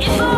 If